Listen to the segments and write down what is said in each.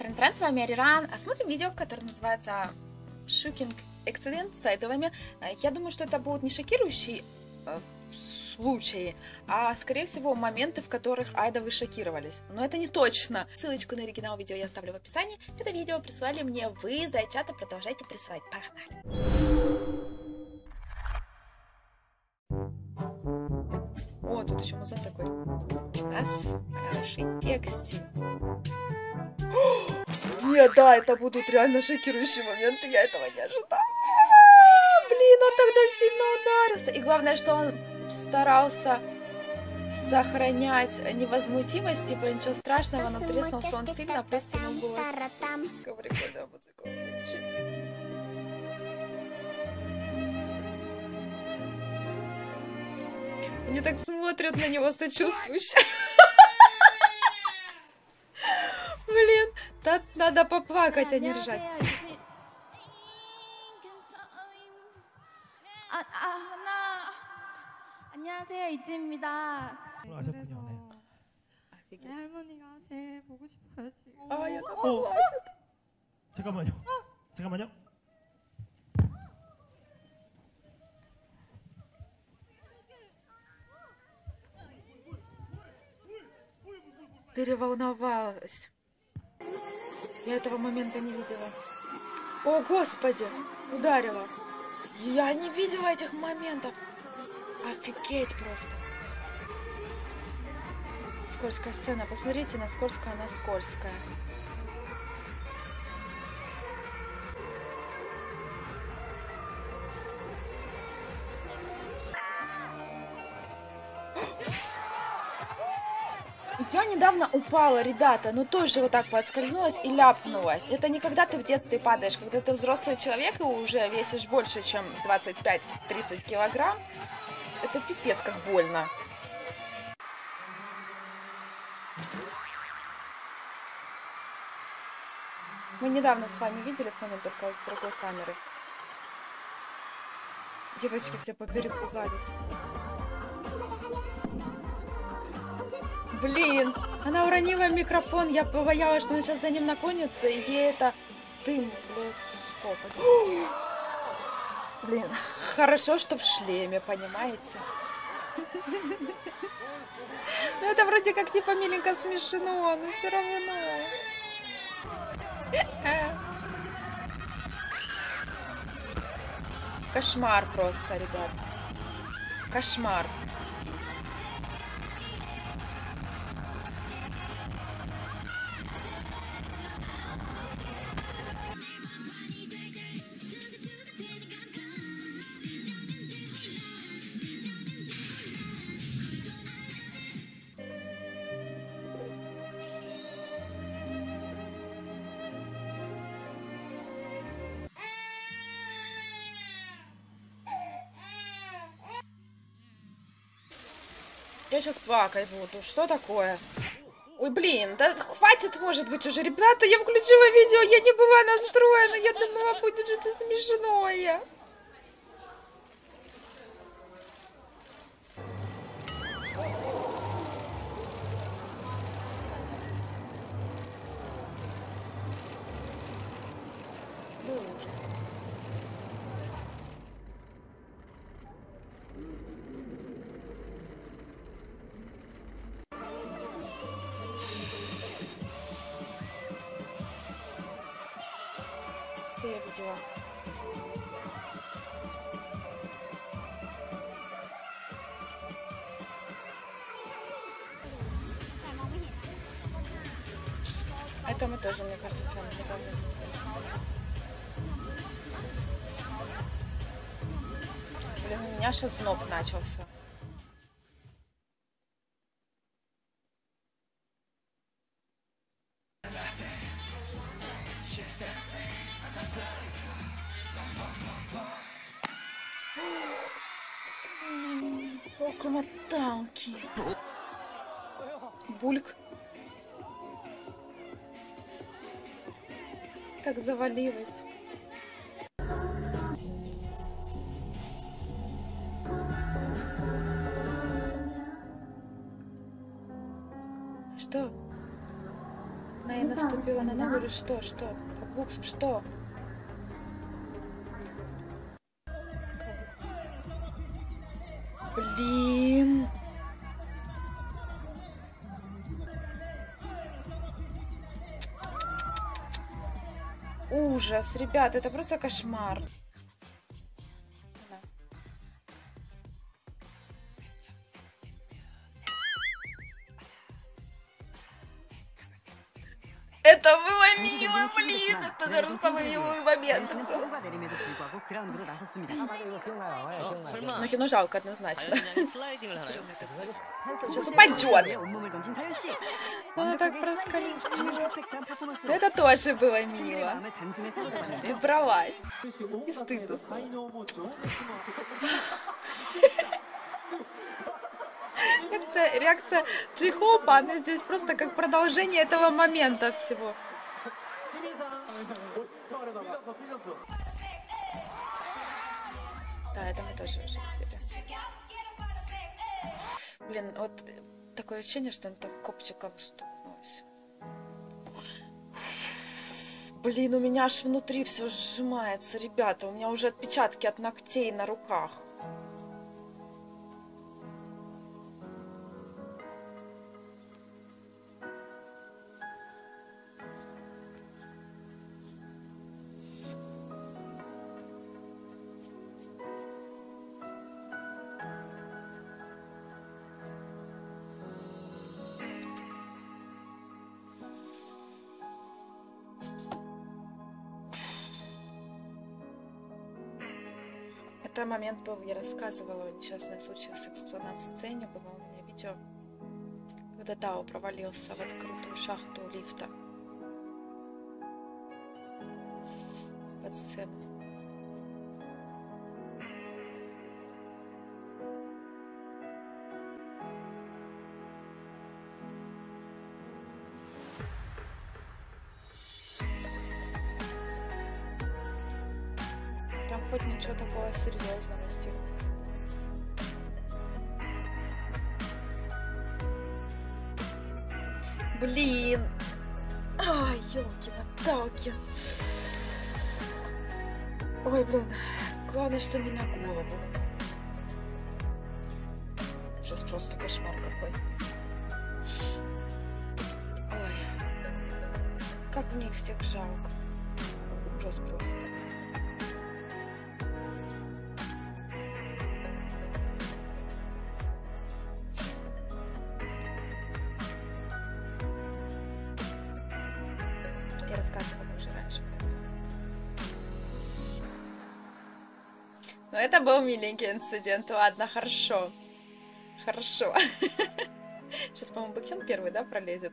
Трансран, с вами Ариран. А смотрим видео, которое называется Shocking Accident с айдолами. Я думаю, что это будут не шокирующие э, случаи, а, скорее всего, моменты, в которых айдовы шокировались. Но это не точно. Ссылочку на оригинал видео я оставлю в описании. Это видео прислали мне вы, зайчата, продолжайте присылать. Погнали! О, тут еще музон такой. Раз, хороший текстик. Нет, да, это будут реально шокирующие моменты, я этого не ожидала. Блин, он тогда сильно ударился. И главное, что он старался сохранять невозмутимость, типа ничего страшного, но треснулся он сильно, просто ему было... Прикольная Они так смотрят на него сочувствующе. Блин, тут надо поплакать, а не ржать. 안녕하세요 이지입니다. 하셨군요. 네. 내 할머니가 제일 보고 싶어요 지금. 아, 야, 어, 잠깐만요. 잠깐만요. переволновалась. Я этого момента не видела. О, Господи! Ударила. Я не видела этих моментов. Офигеть просто. Скользкая сцена. Посмотрите, насколько она скользкая. Недавно упала, ребята, но тоже вот так подскользнулась и ляпнулась. Это не когда ты в детстве падаешь, когда ты взрослый человек и уже весишь больше, чем 25-30 килограмм. Это пипец как больно. Мы недавно с вами видели этот момент только с другой камеры. Девочки все поперепугались. Блин, она уронила микрофон, я побоялась, что она сейчас за ним наклонится, и ей это дым в. Блин, хорошо, что в шлеме, понимаете? Ну это вроде как типа миленько смешно, но все равно. Кошмар просто, ребят. Кошмар. Я сейчас плакать буду. Что такое? Ой, блин, да хватит, может быть, уже. Ребята, я включила видео, я не была настроена. Я думала, будет что-то смешное. Видела? Это мы тоже, мне кажется, с вами недавно видели. Блин, у меня зноб начался. Около танки. Бульк. Так завалилась. Что? На и наступила на на ногу или что? Что? Каблук, что? Блин. Ужас, ребят, это просто кошмар. Розовый момент. Но Хину жалко однозначно. Сейчас упадет. Она ну, так проскользнула. Ну, это тоже было мило. Добралась. И стыдно Реакция, реакция Джихопа, она здесь просто как продолжение этого момента всего повезло. Да, это мы тоже уже берем. Блин, вот такое ощущение, что он там копчиком стукнулась. Блин, у меня аж внутри все сжимается, ребята. У меня уже отпечатки от ногтей на руках. Это момент был, я рассказывала несчастный случай с на сцене, было у меня видео, когда Тао провалился в открытую шахту лифта под сцену. Хоть ничего такого серьезного стиля. Блин! Ай, елки-моталки. Ой, блин. Главное, что не на голову. Сейчас просто кошмар какой. Ой. Как мне их всех жалко. Ужас просто. Я рассказывала уже раньше. Но это был миленький инцидент. Ладно, хорошо. Хорошо. Сейчас, по-моему, Бэкхен первый, да, пролезет.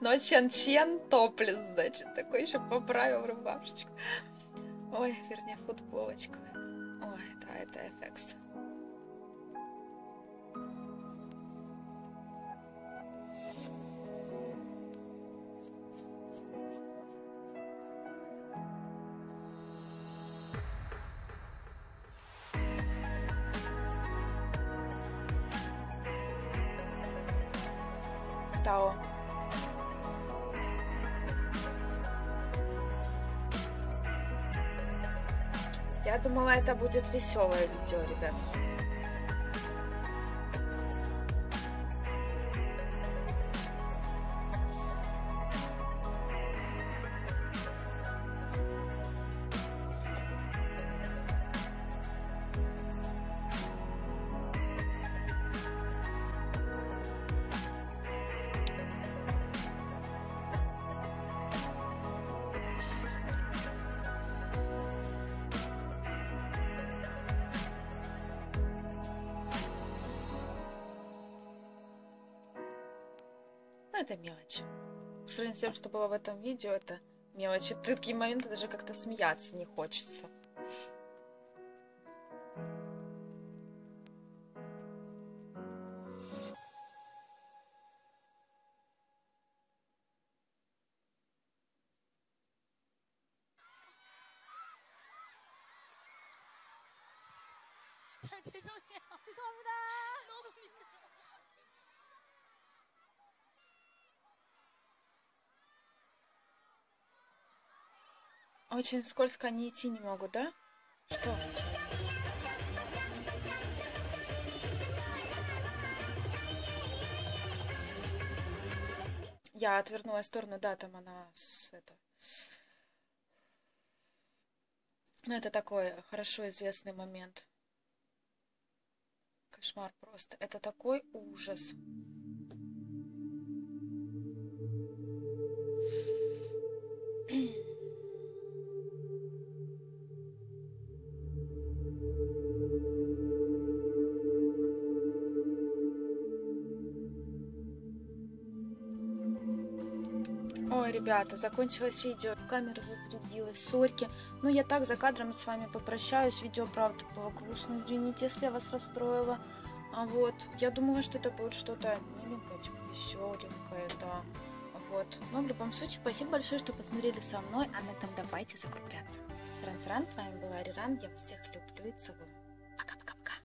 Но Чен Чен топлес, значит, такой еще поправил рубашечку. Ой, вернее, футболочку. Ой, да, это FX. Тао. Я думала, это будет веселое видео, ребят. это мелочь. По сравнению с тем, что было в этом видео, это мелочи. Такие моменты даже как-то смеяться не хочется. 자, 죄송해요. 죄송합니다. 너무 미끄 Очень скользко они идти не могут, да? Что? Я отвернулась в сторону, да, там она с это. Ну, это такой хорошо известный момент. Кошмар просто. Это такой ужас. Ребята, закончилось видео, камера разрядилась, сорьки. Но я так за кадром с вами попрощаюсь. Видео, правда, было грустно, извините, если я вас расстроила. А вот, я думала, что это будет что-то миленькое, типа веселенькое, да. Вот. Но в любом случае, спасибо большое, что посмотрели со мной, а на этом давайте закругляться. Сран-сран, с вами была Ариран, я всех люблю и целую.